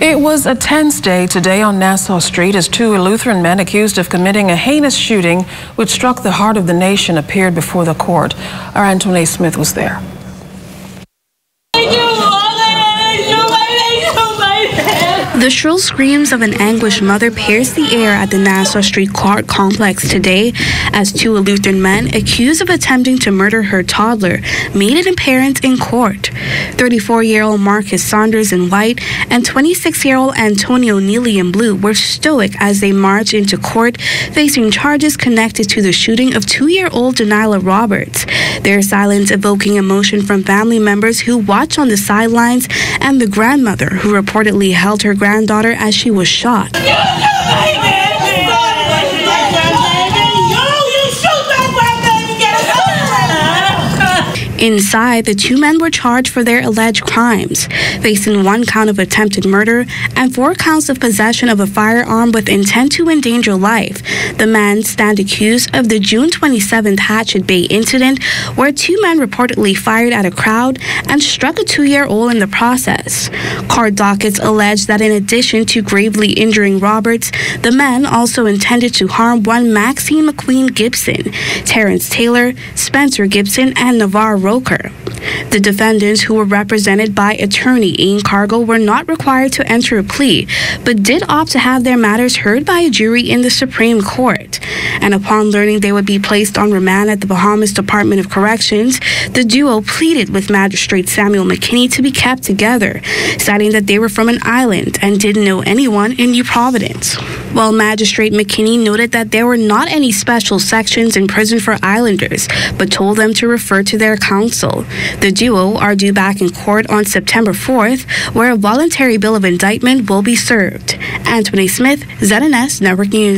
It was a tense day today on Nassau Street as two Eleutheran men accused of committing a heinous shooting which struck the heart of the nation appeared before the court. Our Antoine Smith was there. The shrill screams of an anguished mother pierced the air at the Nassau Street Court complex today as two Eleutheran men accused of attempting to murder her toddler made an appearance in court. 34-year-old Marcus Saunders in white and 26-year-old Antonio Neely in blue were stoic as they marched into court facing charges connected to the shooting of two-year-old Daniela Roberts. Their silence evoking emotion from family members who watched on the sidelines and the grandmother who reportedly held her granddaughter as she was shot. Inside, the two men were charged for their alleged crimes, facing one count of attempted murder and four counts of possession of a firearm with intent to endanger life. The men stand accused of the June 27th Hatchet Bay incident, where two men reportedly fired at a crowd and struck a two year old in the process. Court dockets allege that in addition to gravely injuring Roberts, the men also intended to harm one Maxine McQueen Gibson, Terrence Taylor, Spencer Gibson, and Navarre The defendants, who were represented by attorney Ian Cargill, were not required to enter a plea, but did opt to have their matters heard by a jury in the Supreme Court. And upon learning they would be placed on remand at the Bahamas Department of Corrections, the duo pleaded with Magistrate Samuel McKinney to be kept together, citing that they were from an island and didn't know anyone in New Providence. While Magistrate McKinney noted that there were not any special sections in prison for islanders, but told them to refer to their counsel. The duo are due back in court on September 4th, where a voluntary bill of indictment will be served. Anthony Smith, ZNS Network News.